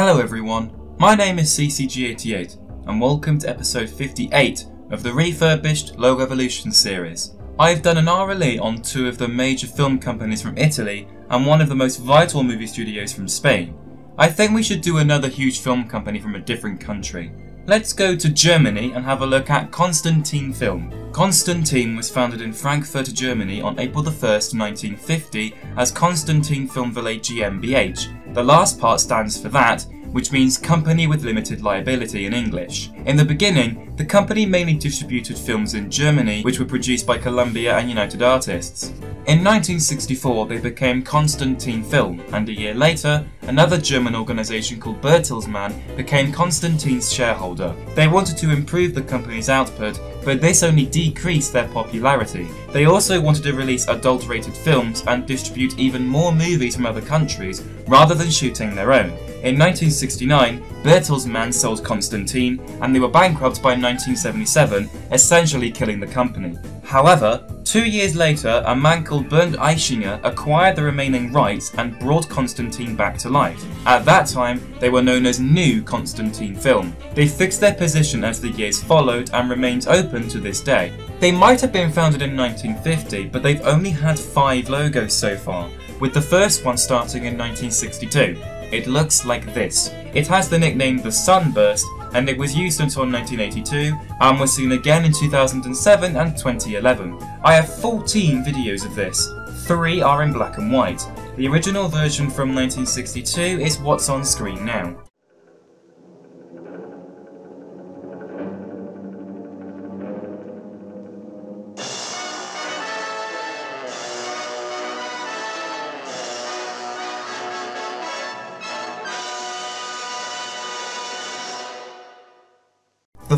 Hello everyone, my name is CCG88 and welcome to episode 58 of the refurbished Logo Evolution series. I've done an RLE on two of the major film companies from Italy and one of the most vital movie studios from Spain. I think we should do another huge film company from a different country. Let's go to Germany and have a look at Constantin Film. Constantin was founded in Frankfurt, Germany on April 1st, 1950 as Constantin Filmverleih GmbH. The last part stands for that, which means Company with Limited Liability in English. In the beginning, the company mainly distributed films in Germany, which were produced by Columbia and United Artists. In 1964, they became Constantin Film, and a year later, another German organisation called Bertelsmann became Constantin's shareholder. They wanted to improve the company's output, but this only decreased their popularity. They also wanted to release adulterated films and distribute even more movies from other countries, rather than shooting their own. In 1969, Bertelsmann sold Constantin, and they were bankrupt by 1977, essentially killing the company. However, two years later, a man called Bernd Eichinger acquired the remaining rights and brought Constantin back to life. At that time, they were known as New Constantin Film. They fixed their position as the years followed and remained open to this day. They might have been founded in 1950, but they've only had five logos so far, with the first one starting in 1962. It looks like this. It has the nickname the Sunburst and it was used until 1982 and was seen again in 2007 and 2011. I have 14 videos of this. Three are in black and white. The original version from 1962 is what's on screen now.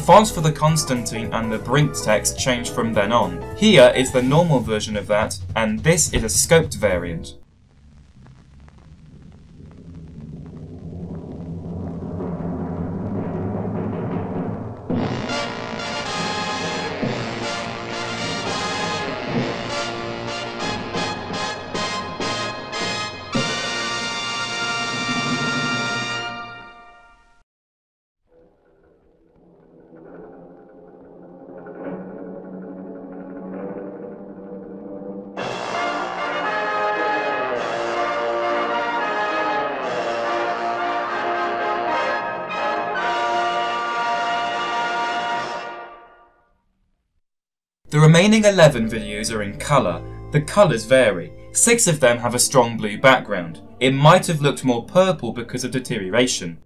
Fonts for the Constantine and the Brink text changed from then on. Here is the normal version of that, and this is a scoped variant. The remaining 11 videos are in colour. The colours vary. Six of them have a strong blue background. It might have looked more purple because of deterioration.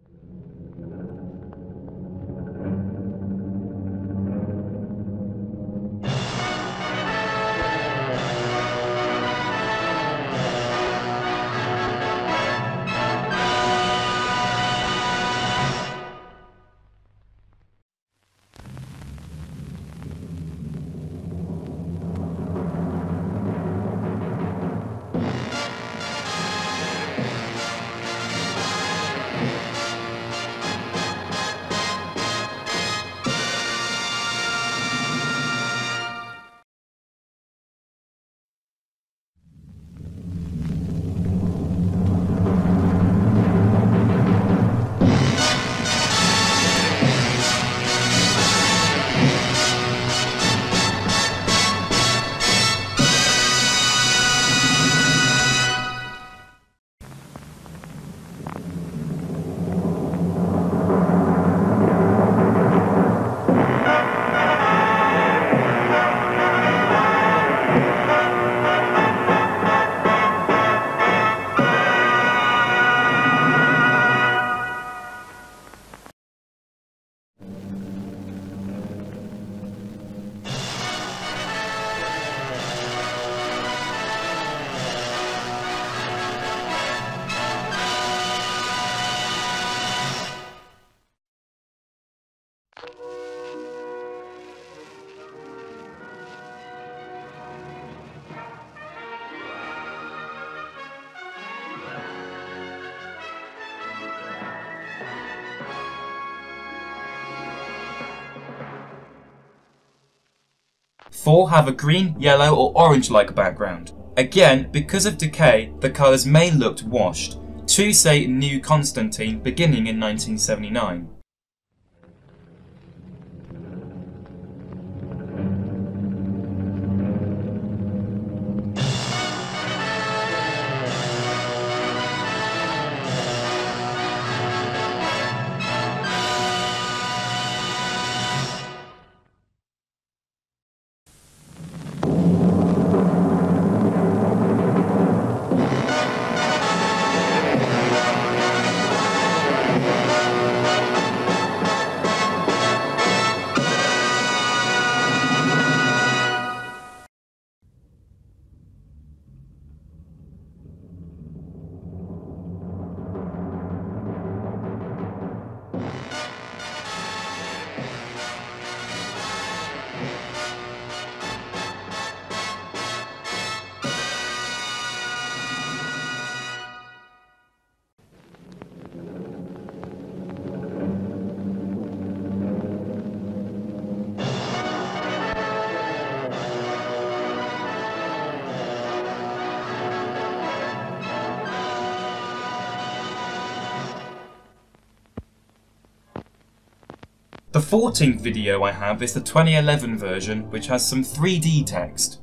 Four have a green, yellow or orange-like background. Again, because of decay, the colours may look washed. to say New Constantine beginning in 1979. The 14th video I have is the 2011 version, which has some 3D text.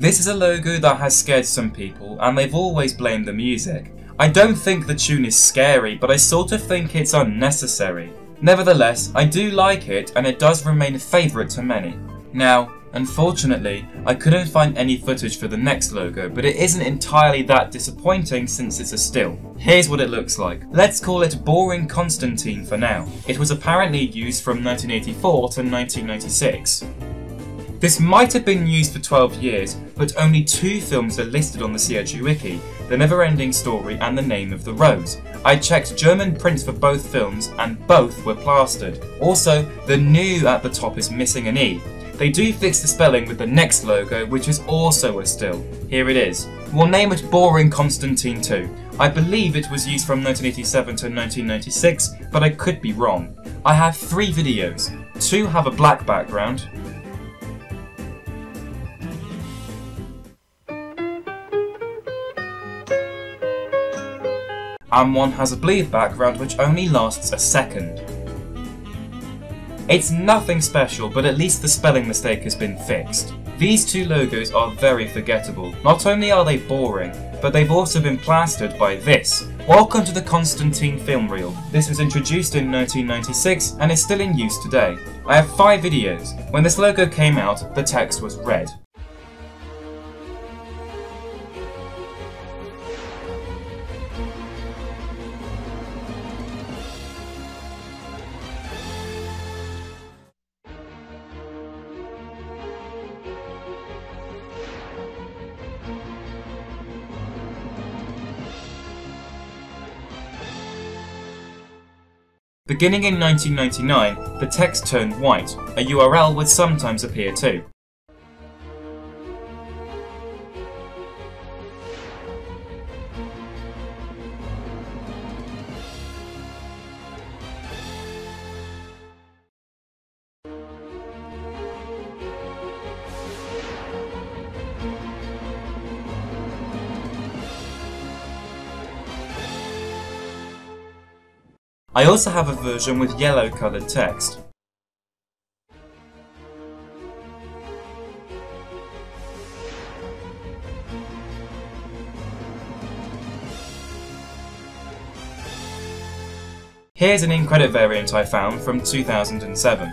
This is a logo that has scared some people, and they've always blamed the music. I don't think the tune is scary, but I sort of think it's unnecessary. Nevertheless, I do like it, and it does remain a favourite to many. Now, unfortunately, I couldn't find any footage for the next logo, but it isn't entirely that disappointing since it's a still. Here's what it looks like. Let's call it Boring Constantine for now. It was apparently used from 1984 to 1996. This might have been used for 12 years, but only two films are listed on the CLG Wiki, The Neverending Story and The Name of the Rose. I checked German prints for both films and both were plastered. Also, the new at the top is missing an E. They do fix the spelling with the next logo, which is also a still. Here it is. We'll name it Boring Constantine 2. I believe it was used from 1987 to 1996, but I could be wrong. I have three videos. Two have a black background, and one has a bleed background which only lasts a second. It's nothing special, but at least the spelling mistake has been fixed. These two logos are very forgettable. Not only are they boring, but they've also been plastered by this. Welcome to the Constantine film reel. This was introduced in 1996 and is still in use today. I have five videos. When this logo came out, the text was red. Beginning in 1999, the text turned white. A URL would sometimes appear too. I also have a version with yellow coloured text. Here's an in-credit variant I found from 2007.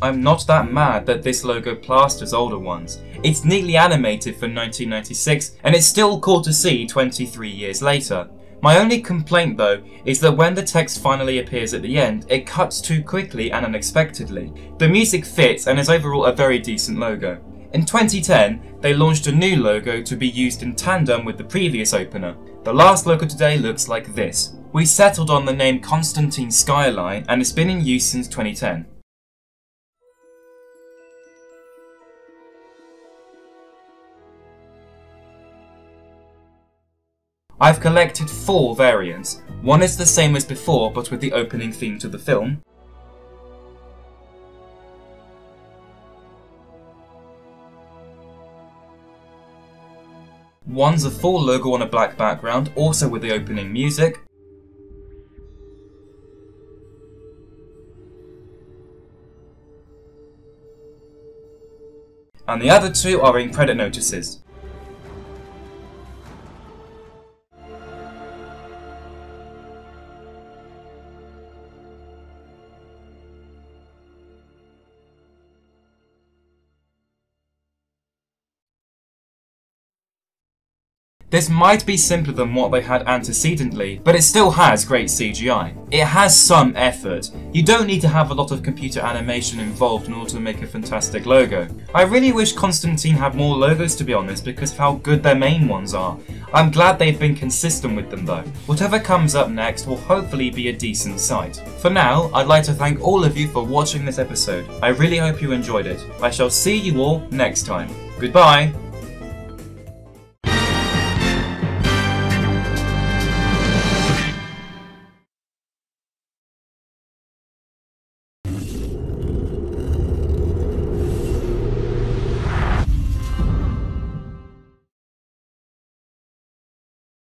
I'm not that mad that this logo plasters older ones. It's neatly animated for 1996 and it's still cool to see 23 years later. My only complaint though is that when the text finally appears at the end, it cuts too quickly and unexpectedly. The music fits and is overall a very decent logo. In 2010, they launched a new logo to be used in tandem with the previous opener. The last logo today looks like this. We settled on the name Constantine Skyline and it's been in use since 2010. I've collected four variants. One is the same as before but with the opening theme to the film. One's a full logo on a black background, also with the opening music. And the other two are in credit notices. This might be simpler than what they had antecedently, but it still has great CGI. It has some effort. You don't need to have a lot of computer animation involved in order to make a fantastic logo. I really wish Constantine had more logos to be honest because of how good their main ones are. I'm glad they've been consistent with them though. Whatever comes up next will hopefully be a decent sight. For now, I'd like to thank all of you for watching this episode. I really hope you enjoyed it. I shall see you all next time. Goodbye!